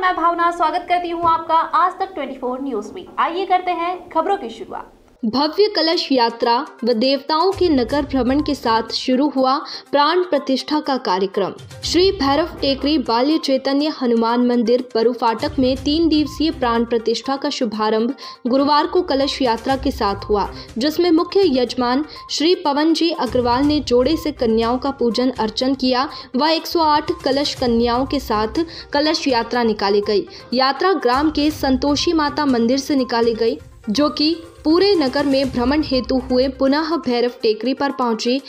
मैं भावना स्वागत करती हूँ आपका आज तक 24 न्यूज़ में। आइए करते हैं खबरों की शुरुआत। भव्य कलश यात्रा व देवताओं के नगर भ्रमण के साथ शुरू हुआ प्राण प्रतिष्ठा का कार्यक्रम। श्री भैरव टेकरी बाल्य चैतन्य हनुमान मंदिर बरु फाटक में तीन दिवसीय प्राण प्रतिष्ठा का शुभारंभ गुरुवार को कलश यात्रा के साथ हुआ, जिसमें मुख्य यजमान श्री पवन जी अग्रवाल ने जोड़े से कन्याओं का पूजन अर्चन किया व 108 कलश कन्याओं के साथ कलश यात्रा निकाली गई। यात्रा ग्राम के संतोषी माता मंदिर से निकाली गई। जो कि पूरे नगर में भ्रमण हेतु हुए पुनः भैरव टेकरी पर पहुँची।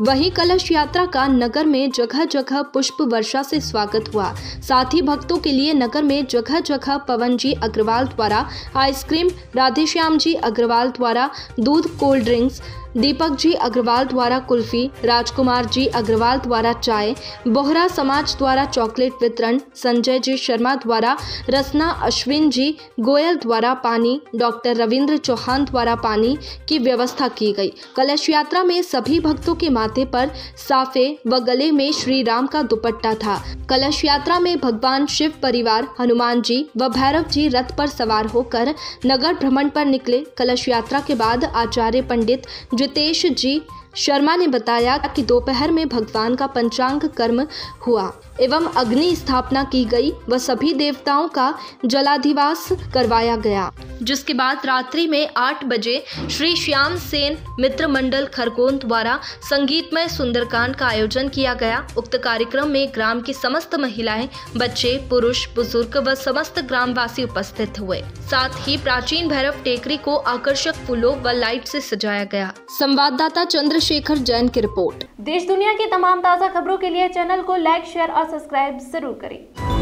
वहीं कलश यात्रा का नगर में जगह जगह पुष्प वर्षा से स्वागत हुआ। साथ ही भक्तों के लिए नगर में जगह जगह पवन जी अग्रवाल द्वारा आइसक्रीम, राधेश्याम जी अग्रवाल द्वारा दूध कोल्ड ड्रिंक्स दीपक जी अग्रवाल द्वारा कुल्फी, राजकुमार जी अग्रवाल द्वारा चाय, बोहरा समाज द्वारा चॉकलेट वितरण, संजय जी शर्मा द्वारा रसना, अश्विन जी गोयल द्वारा पानी, डॉक्टर रविंद्र चौहान द्वारा पानी की व्यवस्था की गई। कलश यात्रा में सभी भक्तों के माथे पर साफे व गले में श्री राम का दुपट्टा था। कलश यात्रा में भगवान शिव परिवार, हनुमान जी व भैरव जी रथ पर सवार होकर नगर भ्रमण पर निकले। कलश यात्रा के बाद आचार्य पंडित जितेश जी शर्मा ने बताया कि दोपहर में भगवान का पंचांग कर्म हुआ, एवं अग्नि स्थापना की गई व सभी देवताओं का जलाधिवास करवाया गया। जिसके बाद रात्रि में आठ बजे श्री श्याम सेन मित्र मंडल खरगोन द्वारा संगीतमय सुंदरकांड का आयोजन किया गया। उक्त कार्यक्रम में ग्राम की समस्त महिलाएँ, बच्चे, पुरुष, बुज़ुर्ग व समस्त ग्रामवासी उपस्थित हुए। साथ ही प्राचीन भैरव टेकरी को आकर्षक फूलों व लाइट से सजाया गया। संवाददाता चंद्रशेखर जैन की रिपोर्ट। देश दुनिया की तमाम ताज़ा खबरों के लिए चैनल को लाइक, शेयर और सब्सक्राइब ज़रूर करें।